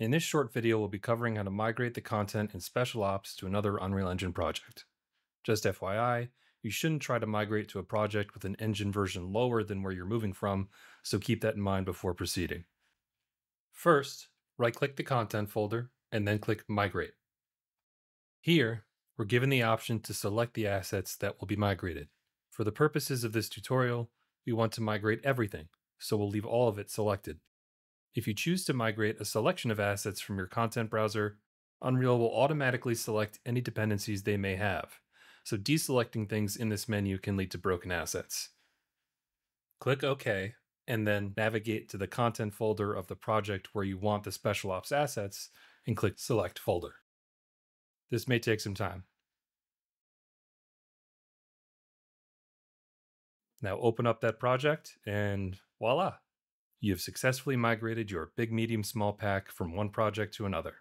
In this short video, we'll be covering how to migrate the content in Special Ops to another Unreal Engine project. Just FYI, you shouldn't try to migrate to a project with an engine version lower than where you're moving from, so keep that in mind before proceeding. First, right-click the content folder and then click Migrate. Here, we're given the option to select the assets that will be migrated. For the purposes of this tutorial, we want to migrate everything, so we'll leave all of it selected. If you choose to migrate a selection of assets from your content browser, Unreal will automatically select any dependencies they may have, so deselecting things in this menu can lead to broken assets. Click OK, and then navigate to the content folder of the project where you want the Special Ops assets and click Select Folder. This may take some time. Now open up that project and voila! You have successfully migrated your big, medium, small pack from one project to another.